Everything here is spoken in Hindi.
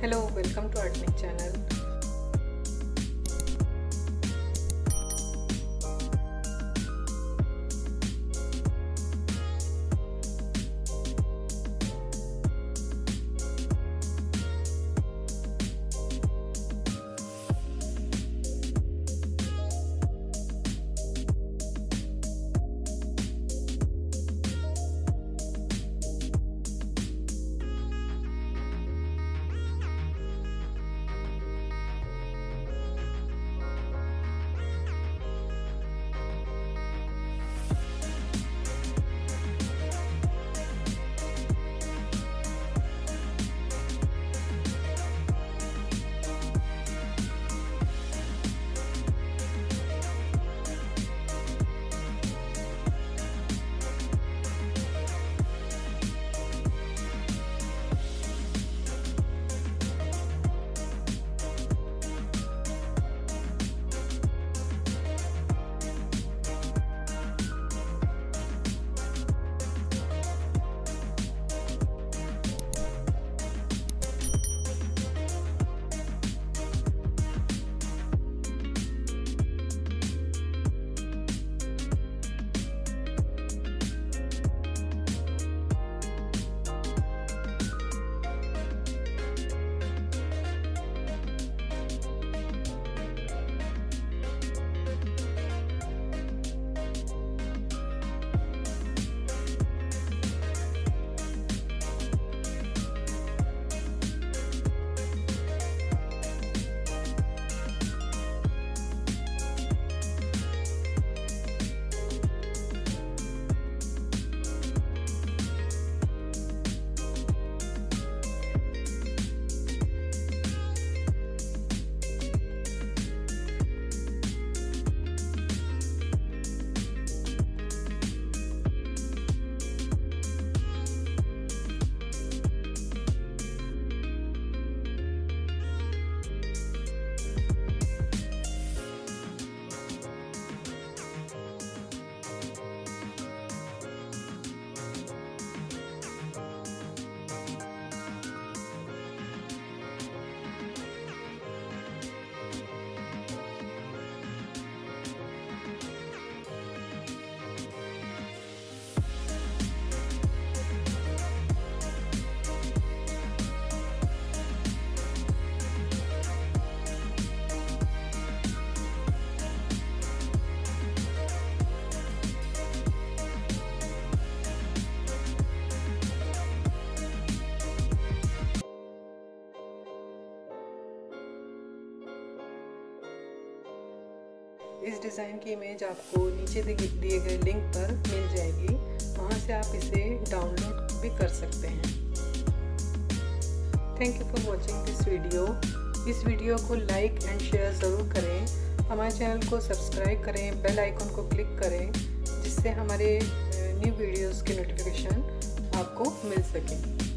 Hello, welcome to Artmix channel. इस डिज़ाइन की इमेज आपको नीचे दिए गए लिंक पर मिल जाएगी। वहाँ से आप इसे डाउनलोड भी कर सकते हैं। Thank you for watching this video इस वीडियो को लाइक एंड शेयर ज़रूर करें। हमारे चैनल को सब्सक्राइब करें बेल आइकॉन को क्लिक करें, जिससे हमारे न्यू वीडियोस के नोटिफिकेशन आपको मिल सके।